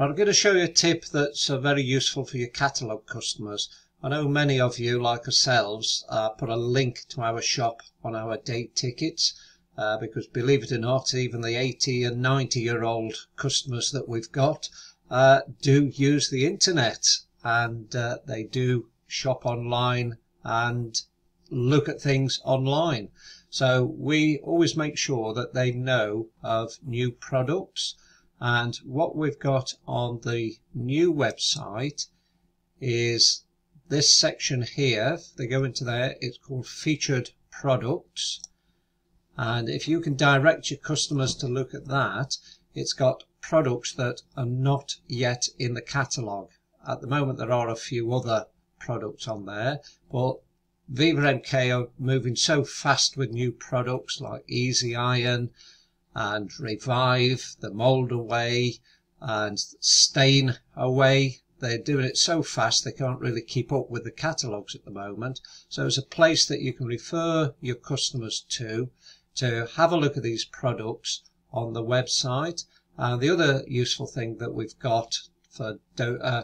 I'm going to show you a tip that's uh, very useful for your catalogue customers. I know many of you, like ourselves, uh, put a link to our shop on our date tickets uh, because believe it or not, even the 80 and 90 year old customers that we've got uh, do use the internet and uh, they do shop online and look at things online. So we always make sure that they know of new products and what we've got on the new website is this section here. If they go into there, it's called featured products. And if you can direct your customers to look at that, it's got products that are not yet in the catalogue. At the moment, there are a few other products on there, but Viva MK are moving so fast with new products like Easy Iron, and revive the mold away and stain away. They're doing it so fast they can't really keep up with the catalogues at the moment. So it's a place that you can refer your customers to to have a look at these products on the website. And the other useful thing that we've got for uh,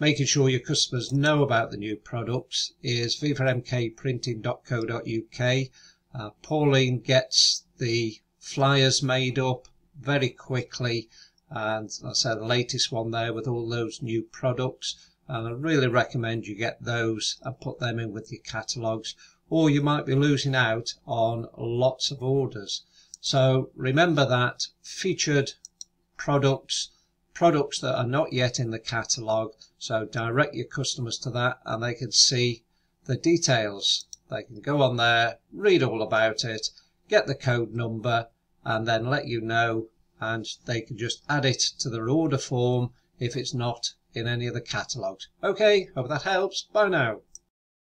making sure your customers know about the new products is vivamkprinting.co.uk. Uh, Pauline gets the flyers made up very quickly and I said the latest one there with all those new products and I really recommend you get those and put them in with your catalogues or you might be losing out on lots of orders. So remember that featured products products that are not yet in the catalogue so direct your customers to that and they can see the details. They can go on there read all about it get the code number and then let you know and they can just add it to their order form if it's not in any of the catalogues. Okay, hope that helps. Bye now.